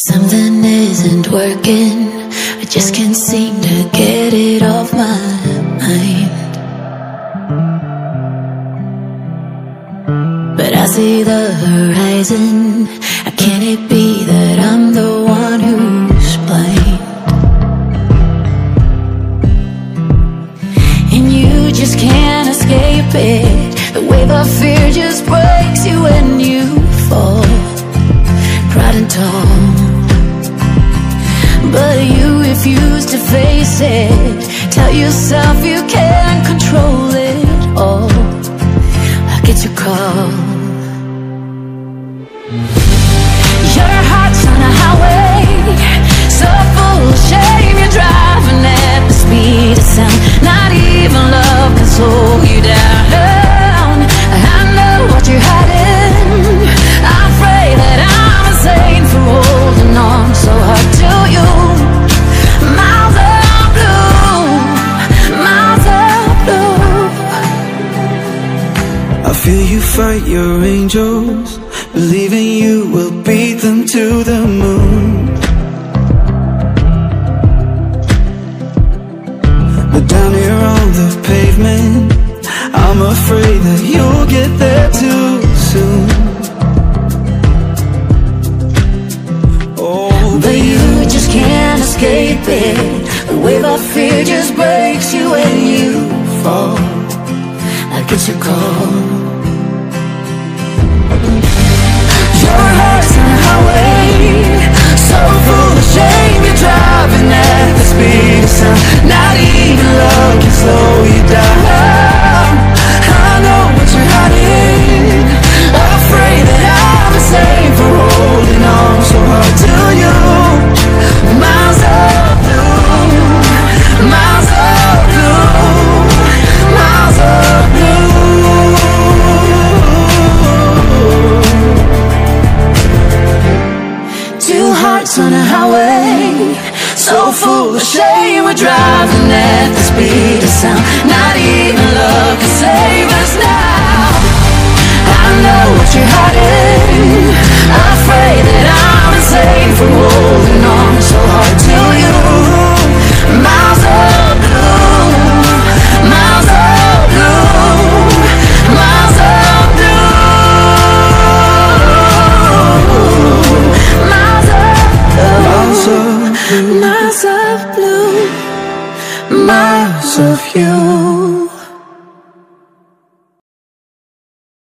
Something isn't working. I just can't seem to get it off my mind. But I see the horizon. Can it be that I'm the one who's blind? And you just can't escape it. The wave of fear just breaks you and you refuse to face it. Tell yourself you can't control it all. I get your call Feel you fight your angels? Believing you will beat them to the moon. But down here on the pavement I'm afraid that you'll get there too soon. Oh, But you just can't escape it. The wave of fear just breaks you when you fall. I get your call So full of shame We're driving at the speed of sound. Not even love of you.